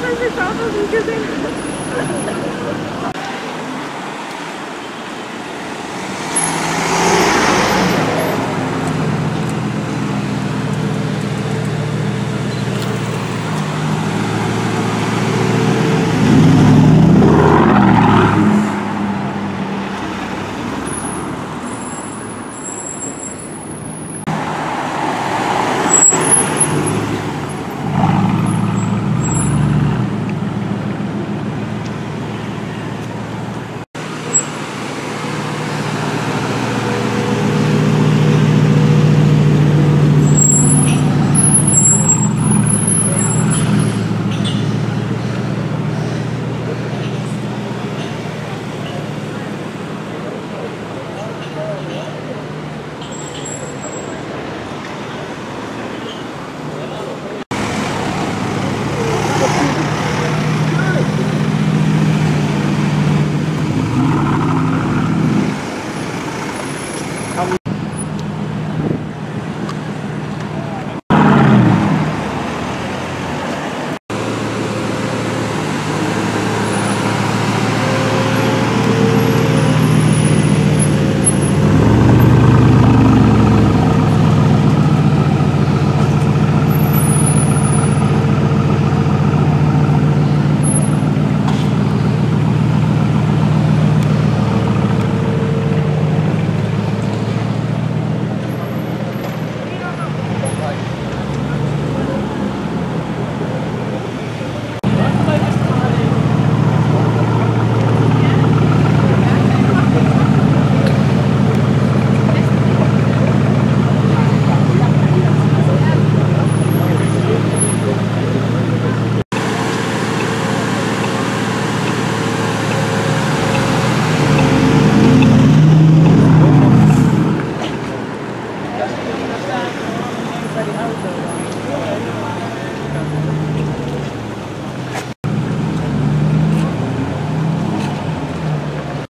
但是啥东西就这样。